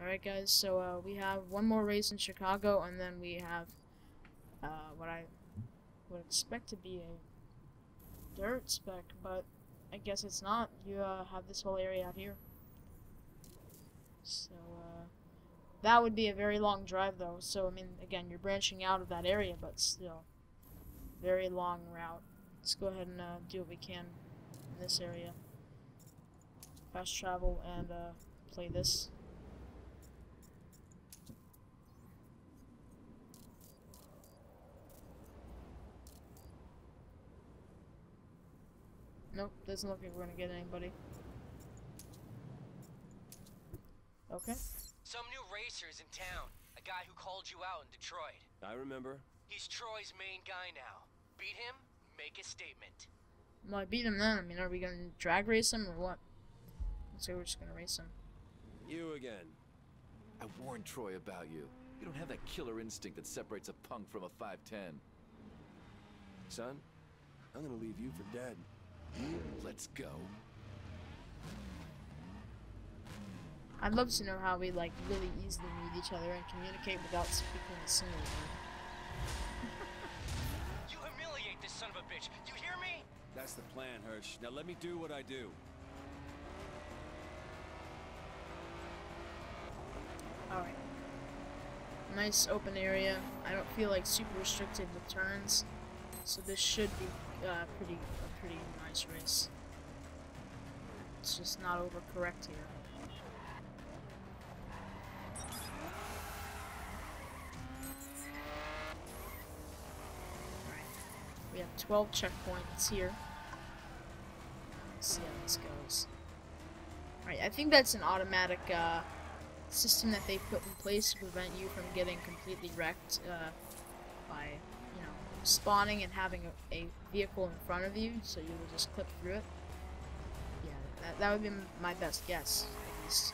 Alright guys, so uh, we have one more race in Chicago and then we have uh, what I would expect to be a dirt spec, but I guess it's not. You uh, have this whole area out here. So uh, that would be a very long drive though, so I mean again you're branching out of that area but still very long route. Let's go ahead and uh, do what we can in this area. Fast travel and uh, play this. Nope, doesn't look like we're gonna get anybody. Okay. Some new racers in town. A guy who called you out in Detroit. I remember. He's Troy's main guy now. Beat him, make a statement. Well, I beat him then. I mean, are we gonna drag race him or what? Looks like we're just gonna race him. You again. I warned Troy about you. You don't have that killer instinct that separates a punk from a 5'10. Son, I'm gonna leave you for dead. Let's go. I'd love to know how we like really easily meet each other and communicate without speaking a single word. You humiliate this son of a bitch. Do You hear me? That's the plan, Hirsch. Now let me do what I do. Alright. Nice open area. I don't feel like super restricted with turns, so this should be uh, pretty a pretty nice race. It's just not overcorrect here. We have 12 checkpoints here. Let's see how this goes. Alright, I think that's an automatic uh, system that they put in place to prevent you from getting completely wrecked uh, by, spawning and having a, a vehicle in front of you, so you will just clip through it. Yeah, that, that would be my best guess, at least.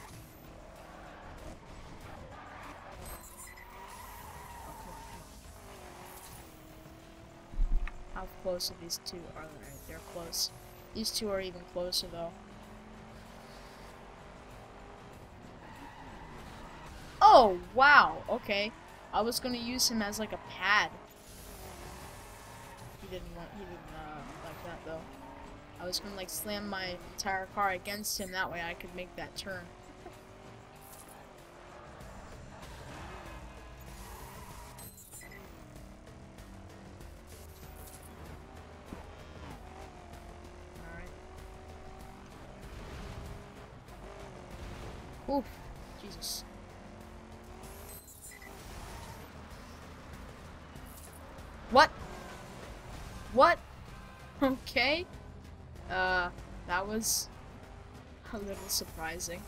How close are these two? Are they? They're close. These two are even closer, though. Oh, wow. Okay. I was gonna use him as like a pad. He didn't want. He didn't uh, like that though. I was gonna like slam my entire car against him. That way I could make that turn. Oof. Jesus. What? What? Okay. Uh, that was a little surprising.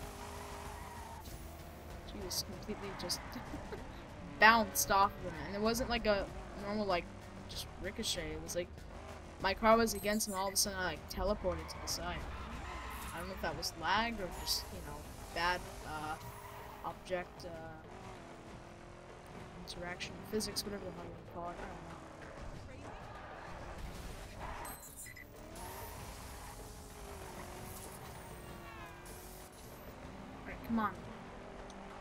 She was completely just bounced off of him, and it wasn't like a normal like just ricochet. It was like my car was against him, all of a sudden I like teleported to the side. I don't know if that was lag or just you know bad uh, object uh, interaction physics, whatever the hell you call it. I don't know. Alright, come on.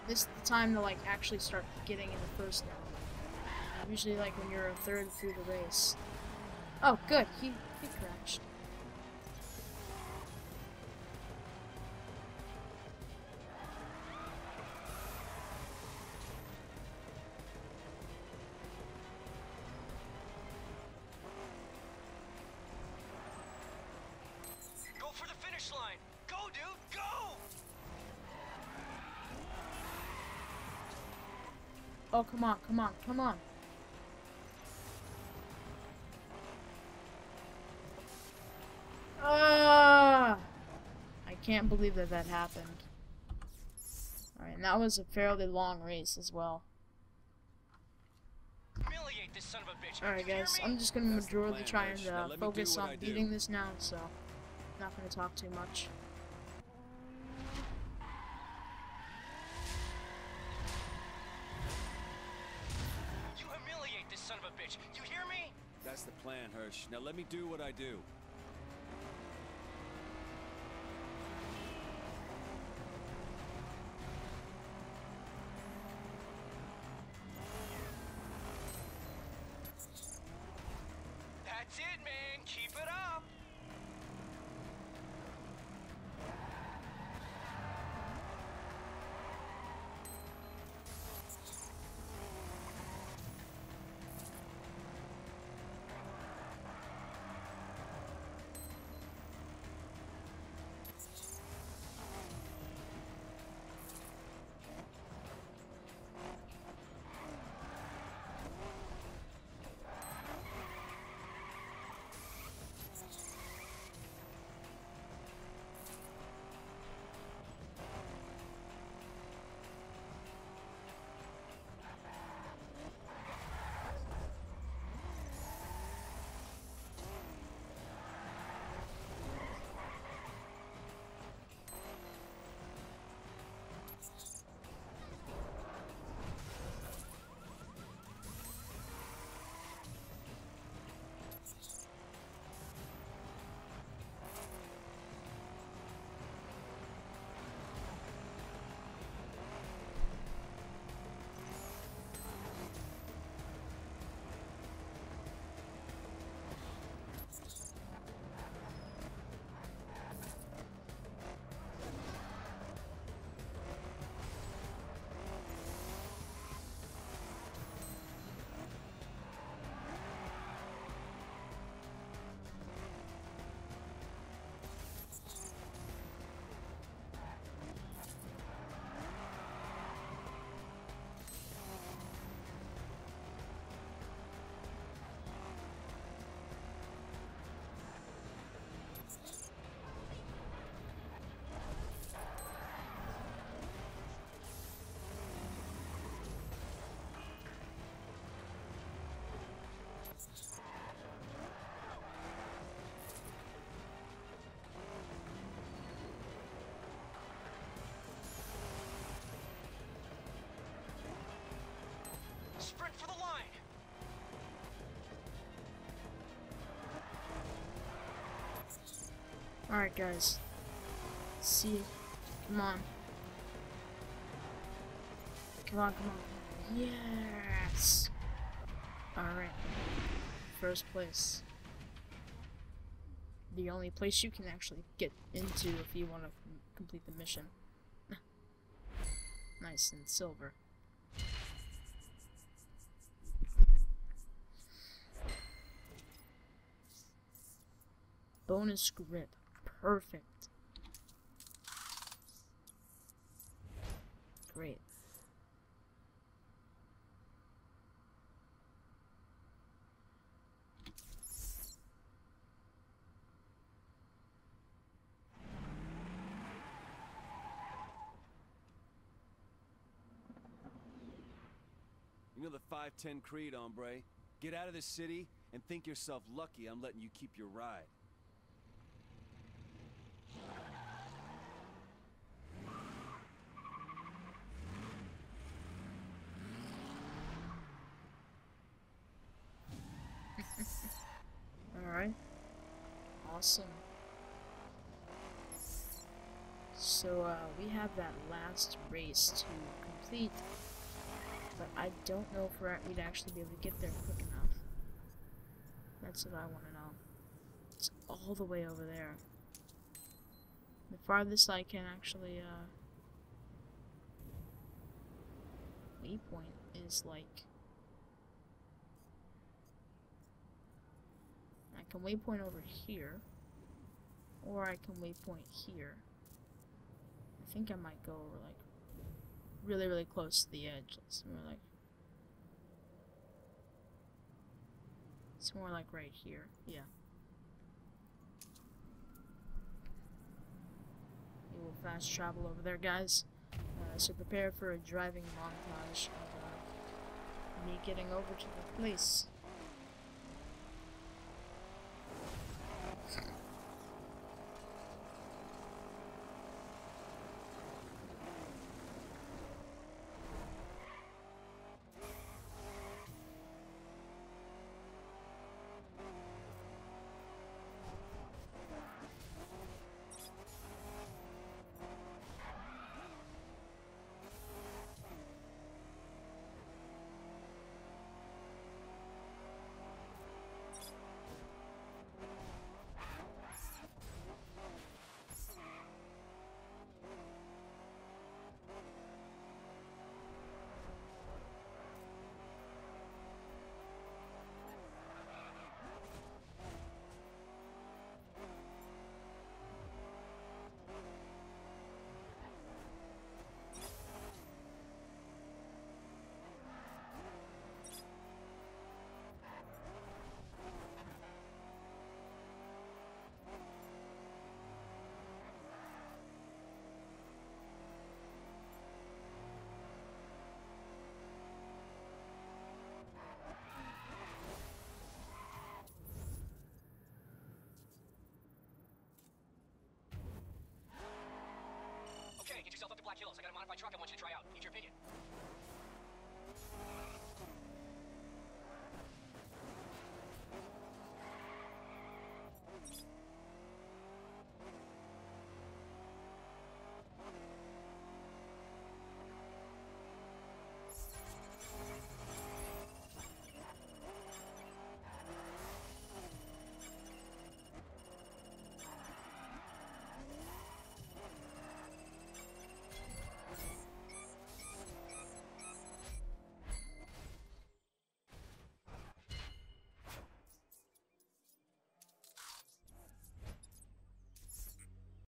This is the time to like actually start getting in the first now. Usually like when you're a third through the race. Oh good, he he crashed. Go for the finish line. Go, dude, go! Oh come on, come on, come on. Ah! I can't believe that that happened. Alright, and that was a fairly long race as well. Humiliate this son of a bitch. Alright guys. I'm just gonna That's majorly try and uh, let me do focus on I do. beating this now, so not gonna talk too much. Bitch. You hear me? That's the plan, Hirsch. Now let me do what I do. Alright, guys. See. Come on. Come on, come on. Yes! Alright. First place. The only place you can actually get into if you want to complete the mission. nice and silver. Bonus grip. Perfect. Great. You know the 510 Creed, hombre? Get out of the city and think yourself lucky I'm letting you keep your ride. Alright. Awesome. So, uh, we have that last race to complete. But I don't know if we'd actually be able to get there quick enough. That's what I want to know. It's all the way over there. The farthest I can actually, uh... Waypoint is like... I can waypoint over here. Or I can waypoint here. I think I might go over like really, really close to the edge. Somewhere like somewhere like right here. Yeah. We will fast travel over there, guys. Uh, so prepare for a driving montage of uh, me getting over to the place.